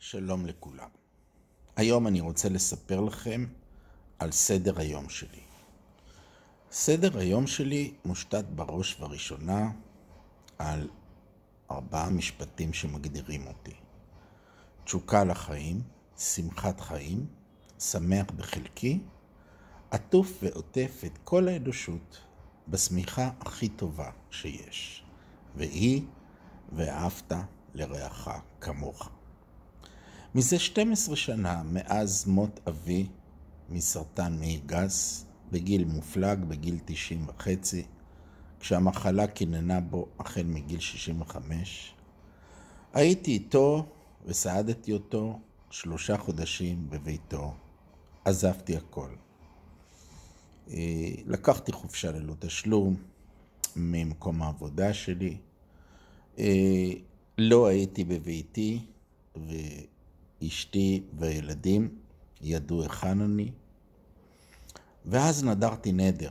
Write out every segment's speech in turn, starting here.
שלום לכולם. היום אני רוצה לספר לכם על סדר היום שלי. סדר היום שלי מושתת בראש ובראשונה על ארבעה משפטים שמגדירים אותי. תשוקה לחיים, שמחת חיים, שמח בחלקי, עטוף ועוטף את כל האנושות בשמיכה הכי טובה שיש, והיא ואהבת לרעך כמוך. מזה 12 שנה, מאז מות אבי מסרטן מעי גס, בגיל מופלג, בגיל 90 וחצי, כשהמחלה קיננה בו החל מגיל 65, הייתי איתו וסעדתי אותו שלושה חודשים בביתו. עזבתי הכל. אה, לקחתי חופשה ללא תשלום ממקום העבודה שלי. אה, לא הייתי בביתי, ואשתי והילדים ידעו היכן אני. ואז נדרתי נדר,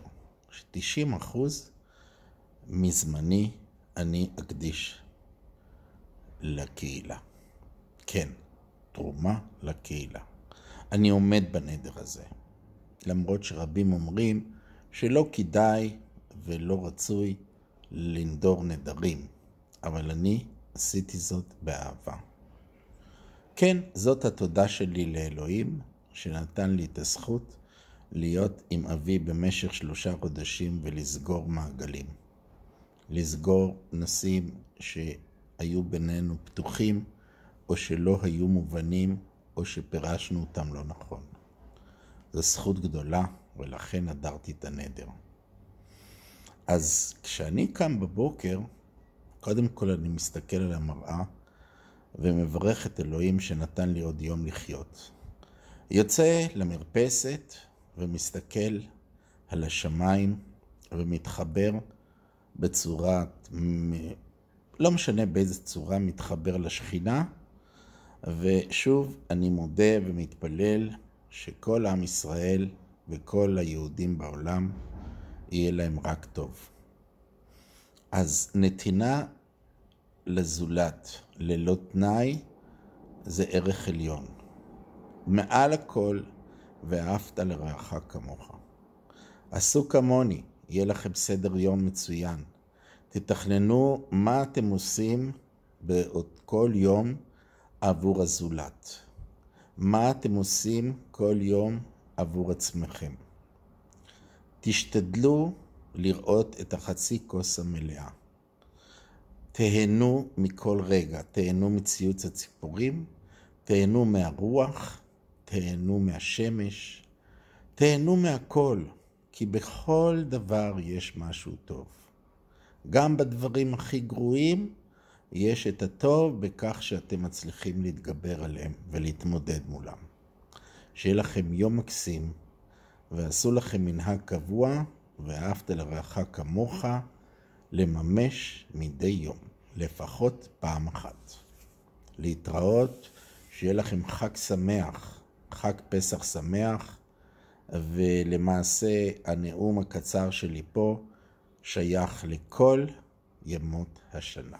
ש-90 אחוז מזמני אני אקדיש לקהילה. כן, תרומה לקהילה. אני עומד בנדר הזה, למרות שרבים אומרים שלא כדאי ולא רצוי לנדור נדרים, אבל אני עשיתי זאת באהבה. כן, זאת התודה שלי לאלוהים, שנתן לי את הזכות להיות עם אבי במשך שלושה חודשים ולסגור מעגלים. לסגור נושאים שהיו בינינו פתוחים, או שלא היו מובנים, או שפירשנו אותם לא נכון. זו זכות גדולה, ולכן נדרתי את הנדר. אז כשאני קם בבוקר, קודם כל אני מסתכל על המראה ומברך את אלוהים שנתן לי עוד יום לחיות. יוצא למרפסת ומסתכל על השמיים ומתחבר בצורת, לא משנה באיזה צורה, מתחבר לשכינה, ושוב אני מודה ומתפלל שכל עם ישראל וכל היהודים בעולם יהיה להם רק טוב. אז נתינה לזולת ללא תנאי זה ערך עליון. מעל הכל, ואהבת לרעך כמוך. עשו כמוני, יהיה לכם סדר יום מצוין. תתכננו מה אתם עושים כל יום עבור הזולת. מה אתם עושים כל יום עבור עצמכם. תשתדלו לראות את החצי כוס המלאה. תהנו מכל רגע, תהנו מציוץ הציפורים, תהנו מהרוח, תהנו מהשמש, תהנו מהכל, כי בכל דבר יש משהו טוב. גם בדברים הכי גרועים יש את הטוב בכך שאתם מצליחים להתגבר עליהם ולהתמודד מולם. שיהיה לכם יום מקסים, ועשו לכם מנהג קבוע, ואהבת לרעך כמוך, לממש מדי יום, לפחות פעם אחת. להתראות, שיהיה לכם חג שמח, חג פסח שמח, ולמעשה הנאום הקצר שלי פה שייך לכל ימות השנה.